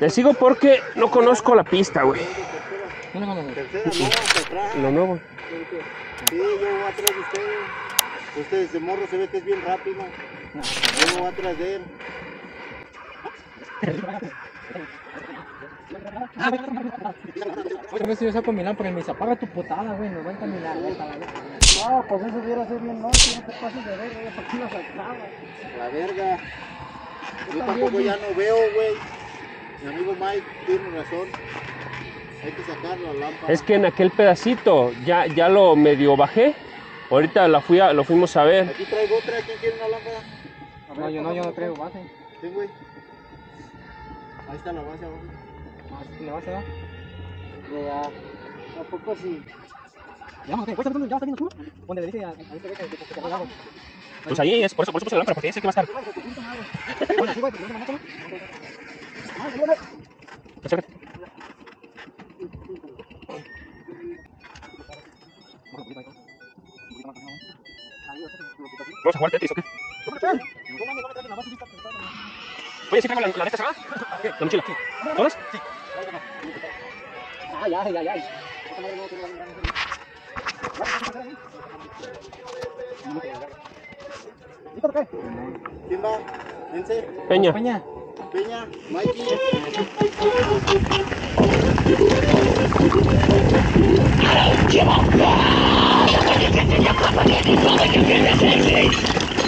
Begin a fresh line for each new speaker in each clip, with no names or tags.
Te sigo porque no conozco la pista, güey.
no,
Lo nuevo.
Sí, yo voy atrás de ustedes. Usted ese morro se ve que es bien rápido. Yo voy atrás de él
me si yo saco Milán porque me dice, apaga tu putada, güey, No aguanta Milán, güey, la
No, pues eso hubiera sido bien, no, si no te pases de verga, por lo La verga. Yo, tampoco ya no veo, güey. Mi amigo Mike tiene razón. Hay que sacar la lámpara.
Es que en aquel pedacito ya, ya lo medio bajé. Ahorita la fui lo fuimos a ver.
Aquí traigo otra, ¿quién quiere una lámpara?
no, yo no, yo no traigo base.
Sí, güey. Ahí está la base abajo.
Ah, la base abajo. ¿A
poco sí?
Ya, ok, ¿puedes ya está viendo le dice? a, este
Pues ahí es, por eso, por eso puse el lámpara, porque que va a estar.
Bueno,
Vamos a jugar Tetris, ¿o Oye, ¿sí la, la de esta cerrada? ¿La mochila? ¿Todas? Sí.
Ay, ay, ay, ay.
¿Y por qué? ¿Quién Vence.
Peña.
Peña.
Peña. Mikey.
Lleva.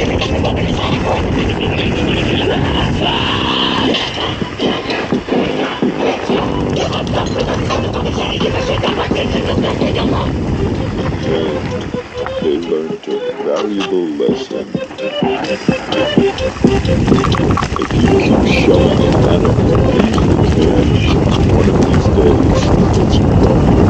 They learned a valuable lesson. If you keep showing an animal these one of these days, it's
growing.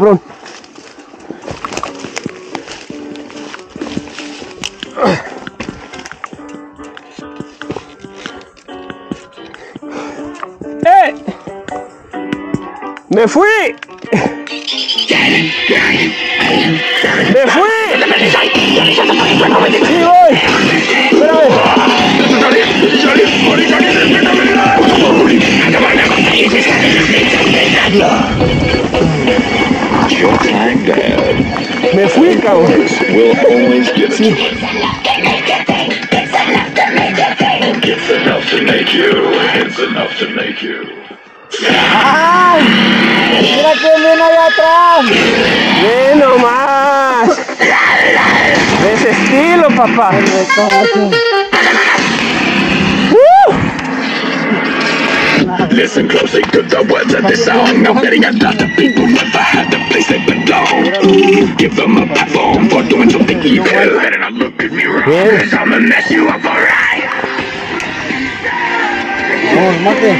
¡Eh! ¡Me fui! ¡Me fui!
always give it to him. It's enough to make you. It's enough to make you.
¡Ay! ¡Mira quién viene allá atrás!
¡Ve más. ¡De ese estilo, papá!
Listen closely to the words of this song. I'm getting a lot of people never had the place they Give them a platform for doing something evil. Better not look at me wrong, cause I'ma mess you up alright.
Oh, mate.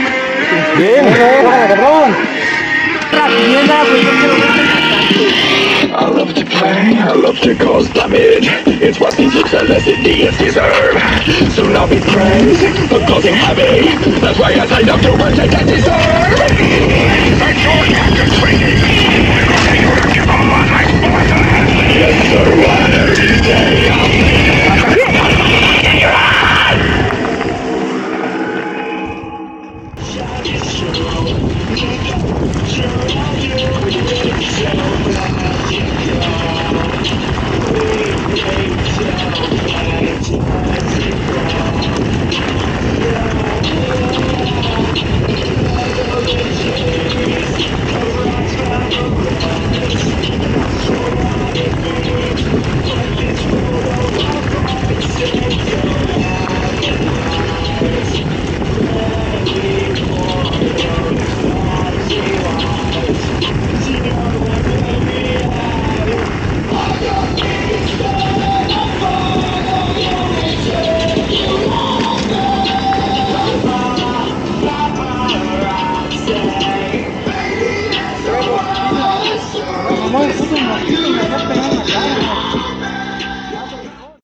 Bien. Cabrón.
I love to play, I love to cause damage It's what these looks are less idiots deserve So now be praised for causing havoc That's why I signed up to what I deserve Thank you,
Sorry.